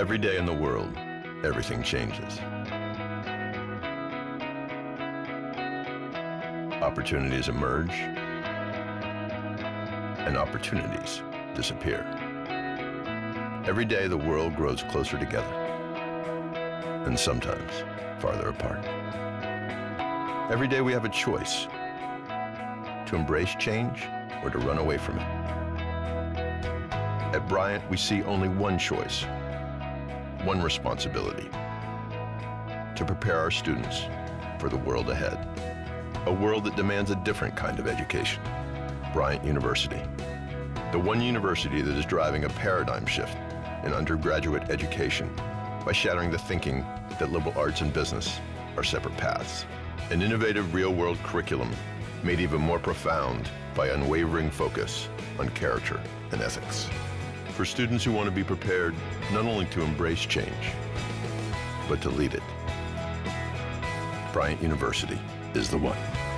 Every day in the world, everything changes. Opportunities emerge, and opportunities disappear. Every day, the world grows closer together, and sometimes farther apart. Every day, we have a choice to embrace change or to run away from it. At Bryant, we see only one choice, one responsibility to prepare our students for the world ahead. A world that demands a different kind of education. Bryant University. The one university that is driving a paradigm shift in undergraduate education by shattering the thinking that liberal arts and business are separate paths. An innovative real world curriculum made even more profound by unwavering focus on character and ethics. For students who want to be prepared not only to embrace change, but to lead it. Bryant University is the one.